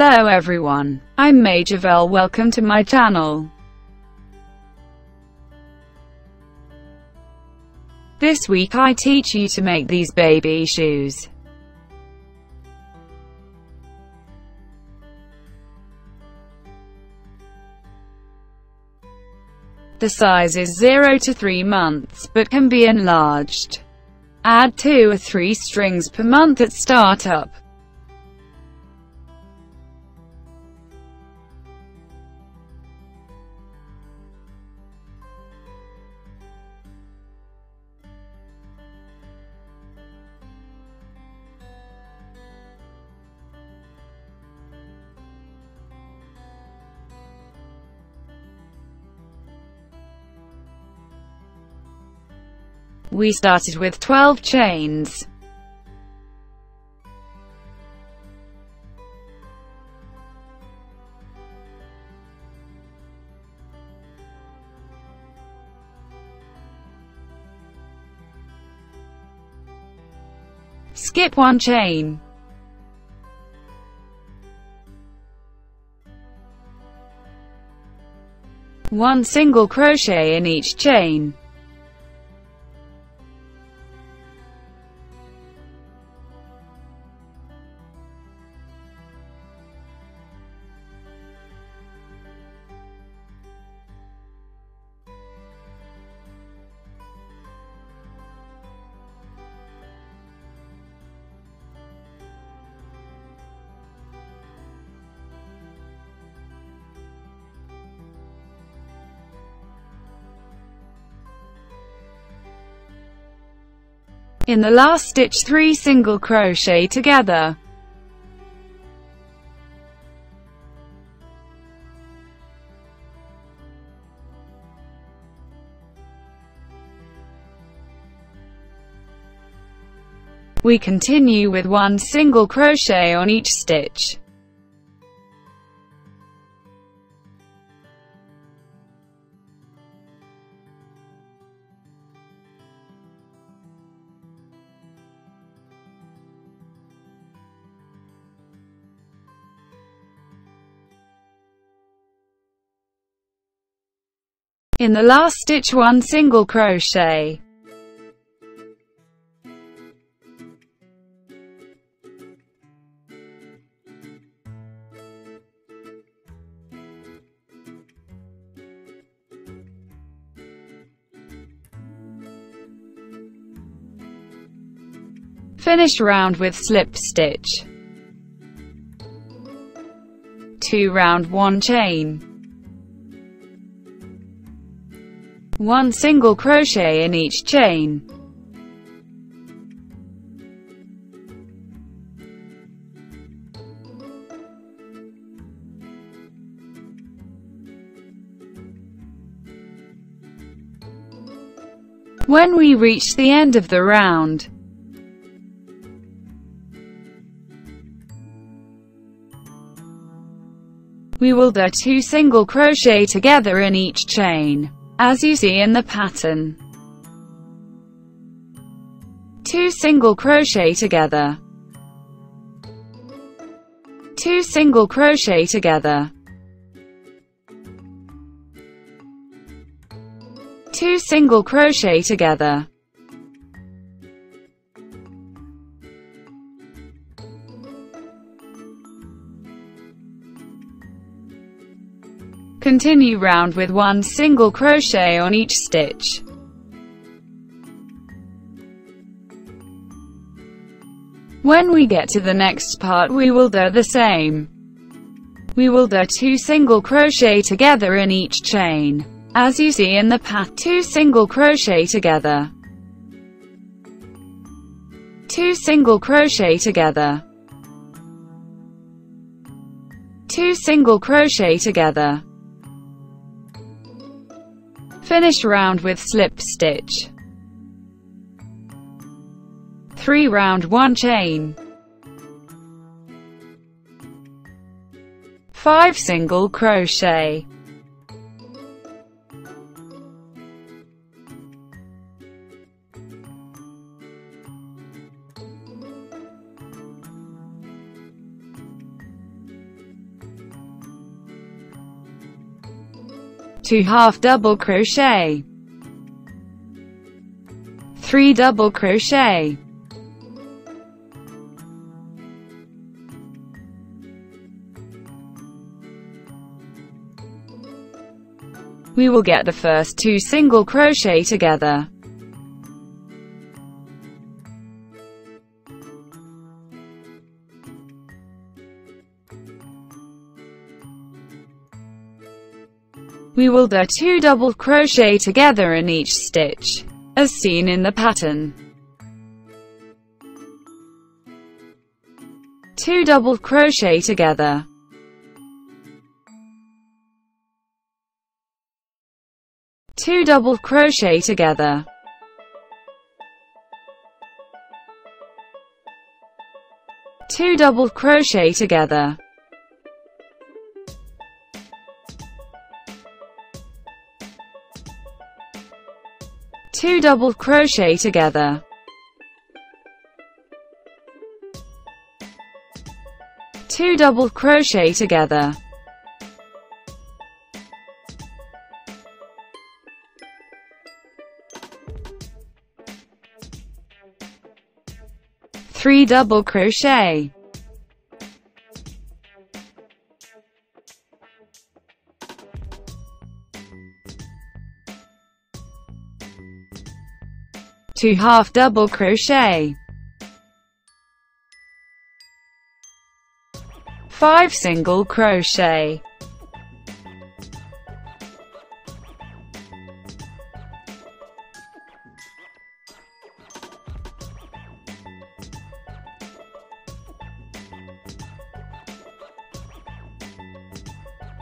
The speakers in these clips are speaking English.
Hello everyone, I'm Majovel welcome to my channel. This week I teach you to make these baby shoes. The size is 0 to 3 months, but can be enlarged. Add 2 or 3 strings per month at startup. We started with 12 chains. Skip one chain. One single crochet in each chain. In the last stitch 3 single crochet together. We continue with one single crochet on each stitch. In the last stitch one single crochet. Finish round with slip stitch. 2 round 1 chain. 1 single crochet in each chain. When we reach the end of the round, we will do two single crochet together in each chain as you see in the pattern. 2 single crochet together. 2 single crochet together. 2 single crochet together. Continue round with one single crochet on each stitch. When we get to the next part we will do the same. We will do two single crochet together in each chain. As you see in the path, two single crochet together. Two single crochet together. Two single crochet together. Finish round with slip stitch. 3 round 1 chain. 5 single crochet. 2 half double crochet. 3 double crochet. We will get the first two single crochet together We will do two double crochet together in each stitch, as seen in the pattern. Two double crochet together. Two double crochet together. Two double crochet together. 2 double crochet together. Two double crochet together. Three double crochet. 2 half double crochet. 5 single crochet.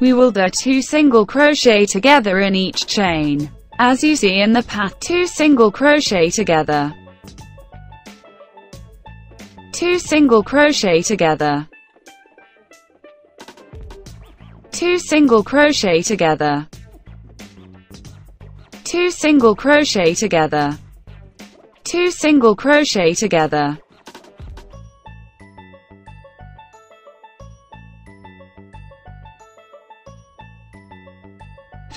We will do two single crochet together in each chain as you see in the path 2 single crochet together. 2 single crochet together. 2 single crochet together. 2 single crochet together. 2 single crochet together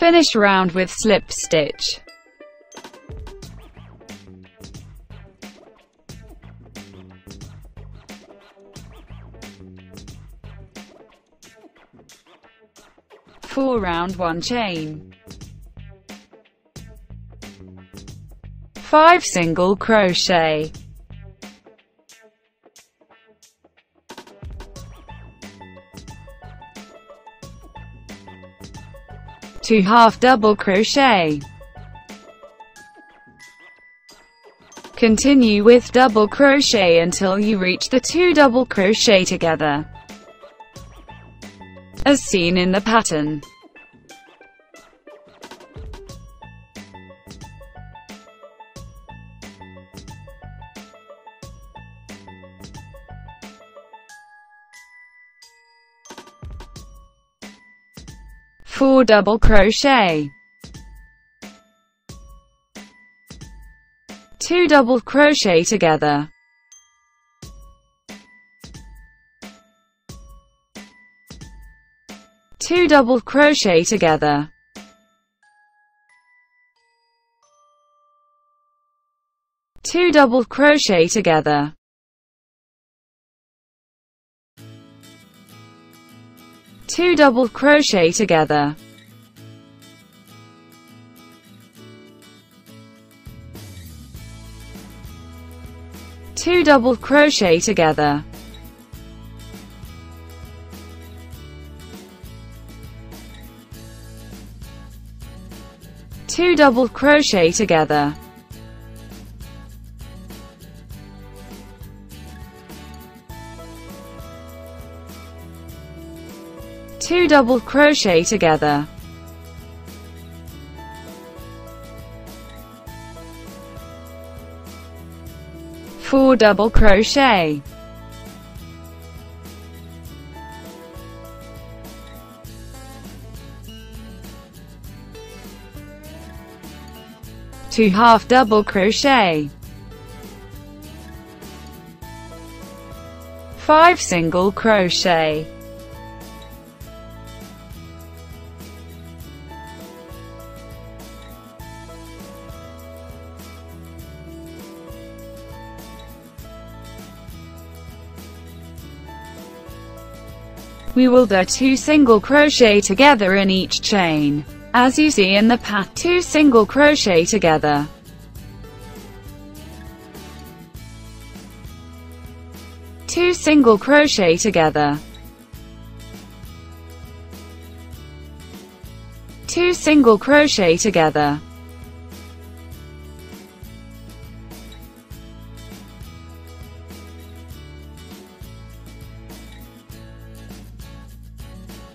Finish round with slip stitch. Four round one chain. Five single crochet. 2 half double crochet. Continue with double crochet until you reach the 2 double crochet together, as seen in the pattern. 4 double crochet. 2 double crochet together. 2 double crochet together. 2 double crochet together 2 double crochet together. Two double crochet together. Two double crochet together. 2 double crochet together. Four double crochet. Two half double crochet. Five single crochet. We will do 2 single crochet together in each chain. As you see in the path 2 single crochet together. Two single crochet together. Two single crochet together.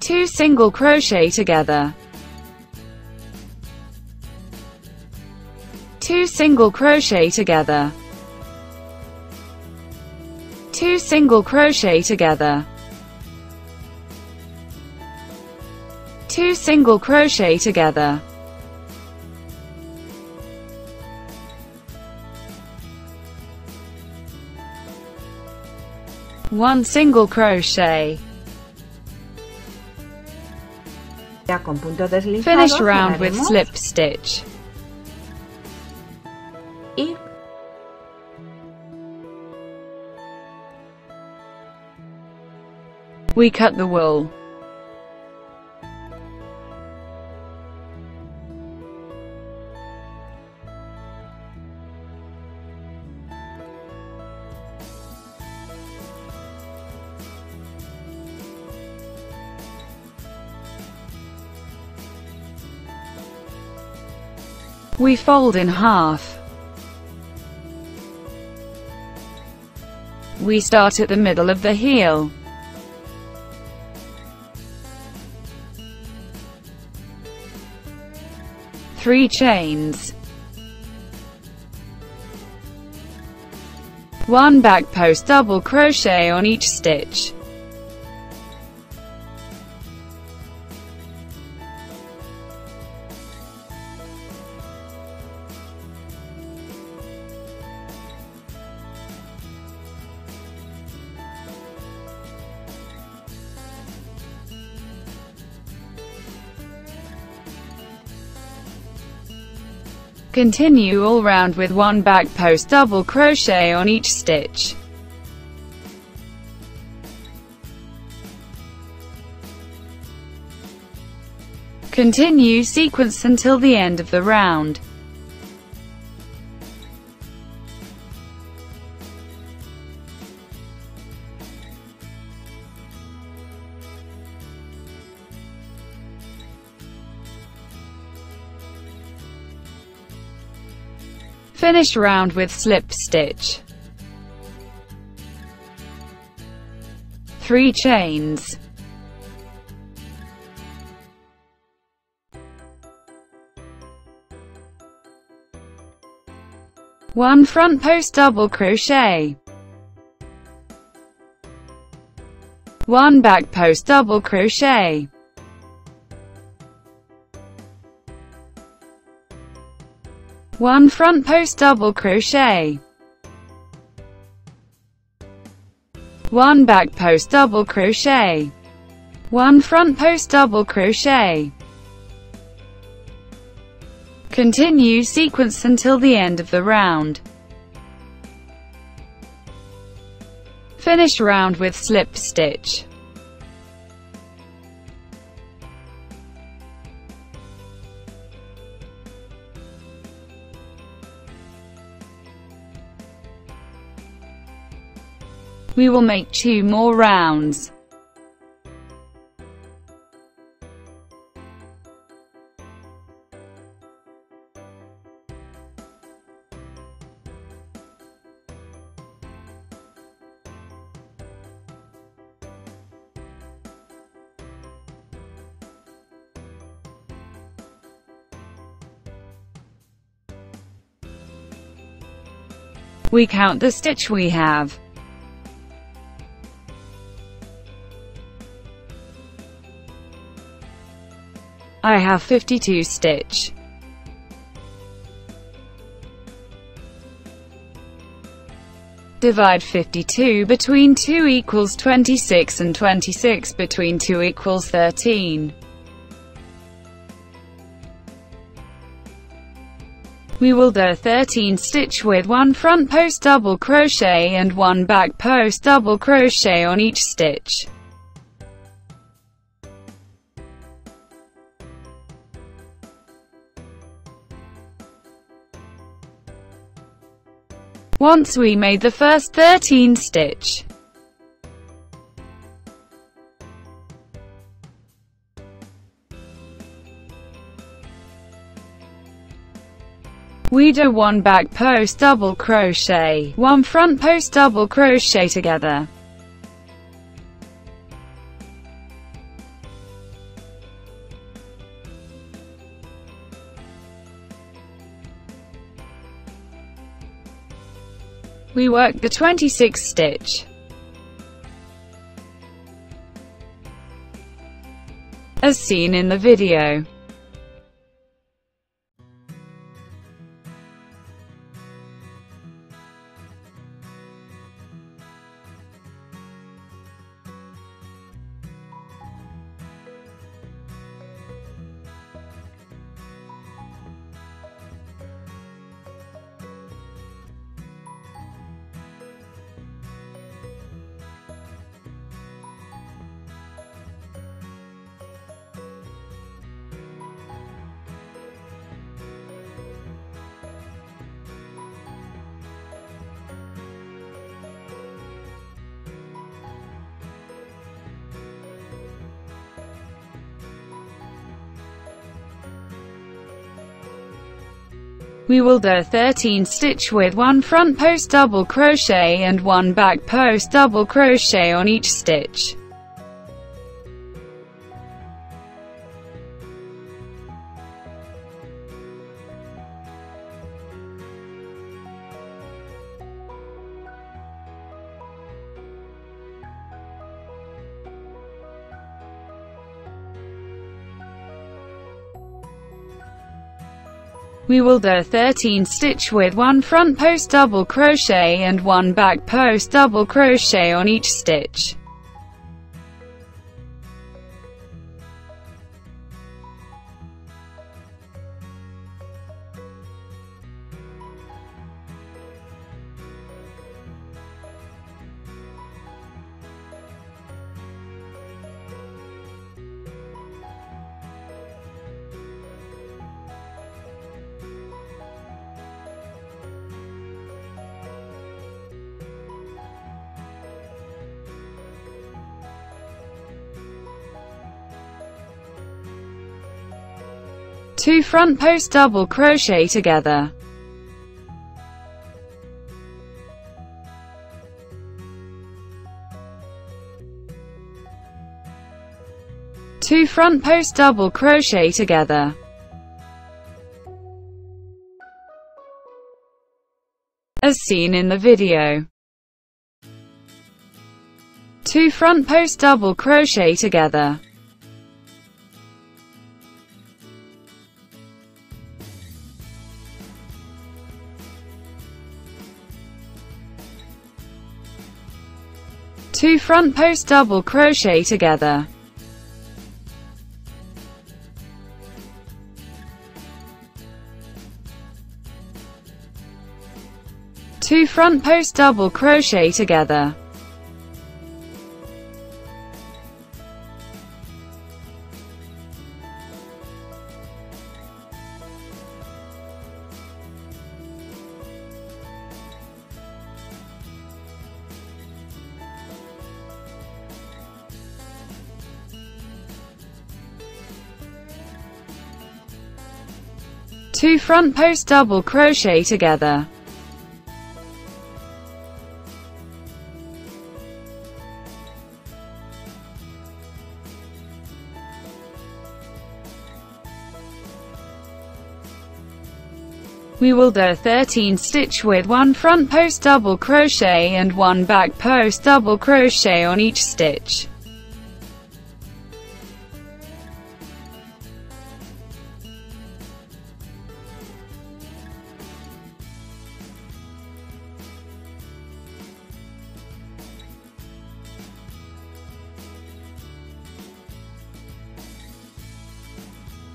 Two single crochet together. Two single crochet together. Two single crochet together. Two single crochet together. One single crochet. Ya con punto deslizado Finish round with slip stitch. y We cut the wool. We fold in half. We start at the middle of the heel. Three chains. One back post double crochet on each stitch. Continue all round with one back post double crochet on each stitch. Continue sequence until the end of the round. Finish round with slip stitch. 3 chains. One front post double crochet. One back post double crochet. One front post double crochet. One back post double crochet. One front post double crochet. Continue sequence until the end of the round. Finish round with slip stitch. We will make two more rounds. We count the stitch we have. I have 52 stitch. Divide 52 between 2 equals 26 and 26 between 2 equals 13. We will do 13 stitch with one front post double crochet and one back post double crochet on each stitch. Once we made the first 13 stitch, we do one back post double crochet, one front post double crochet together. We work the 26th stitch. As seen in the video. We will do 13 stitch with one front post double crochet and one back post double crochet on each stitch. We will do 13 stitch with one front post double crochet and one back post double crochet on each stitch. Two front post double crochet together. Two front post double crochet together. As seen in the video. Two front post double crochet together. Two front post double crochet together. Two front post double crochet together. Two front post double crochet together. We will do 13 stitch with one front post double crochet and one back post double crochet on each stitch.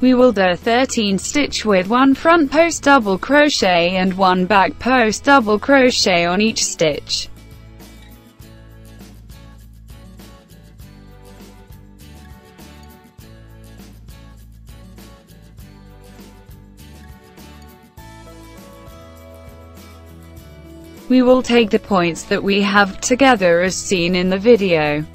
We will do 13 stitch with one front post double crochet and one back post double crochet on each stitch. We will take the points that we have together as seen in the video.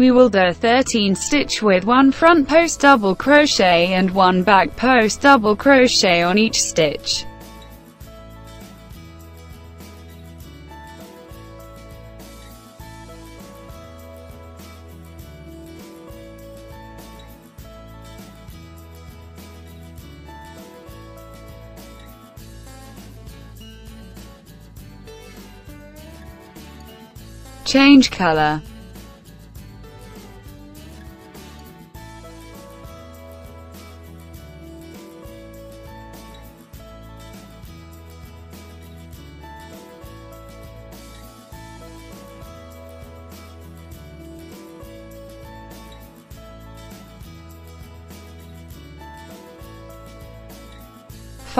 We will do 13 stitch with one front post double crochet and one back post double crochet on each stitch. Change color.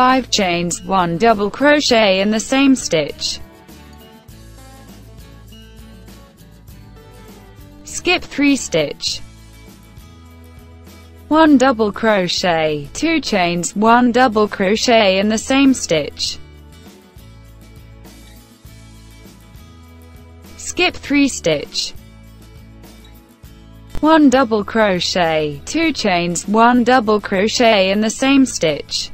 Five chains, one double crochet in the same stitch. Skip 3 stitch. 1 double crochet, 2 chains, 1 double crochet in the same stitch. Skip 3 stitch. 1 double crochet, 2 chains, 1 double crochet in the same stitch.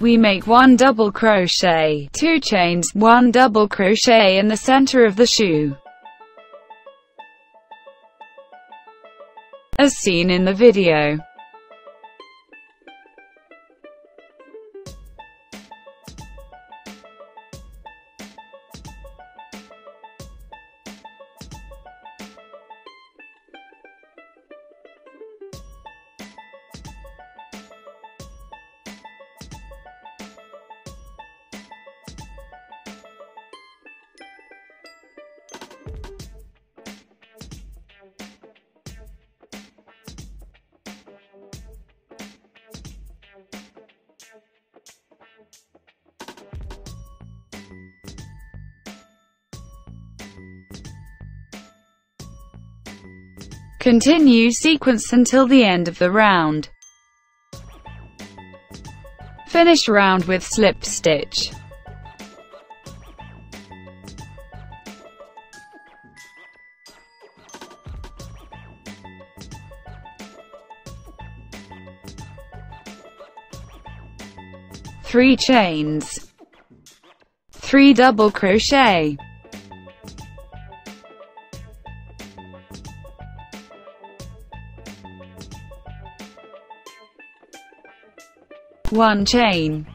We make one double crochet, two chains, one double crochet in the center of the shoe. As seen in the video. Continue sequence until the end of the round. Finish round with slip stitch. Three chains. Three double crochet. 1 chain.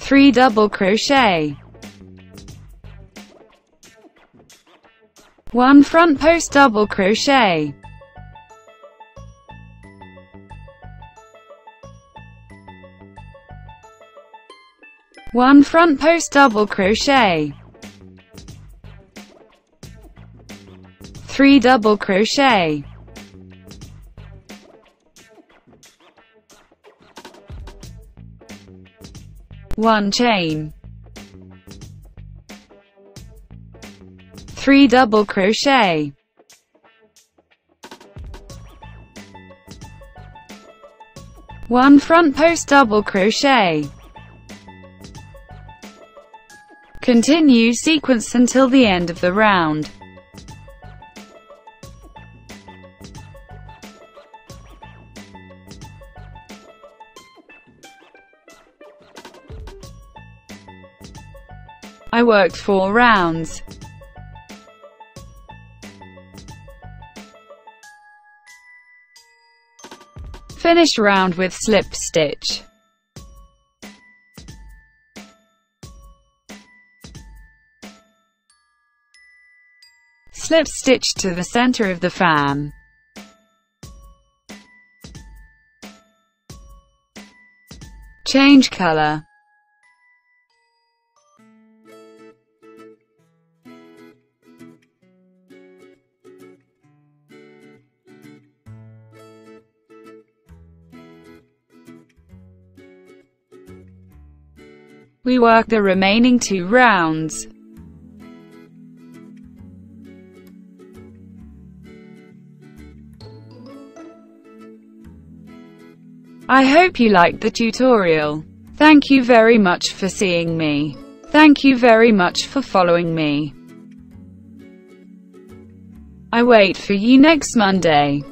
3 double crochet. 1 front post double crochet. One front post double crochet. 3 double crochet 1 chain. 3 double crochet. 1 front post double crochet. Continue sequence until the end of the round. I worked four rounds. Finish round with slip stitch. Slip stitch to the center of the fan. Change color. We work the remaining two rounds. I hope you liked the tutorial. Thank you very much for seeing me. Thank you very much for following me. I wait for you next Monday.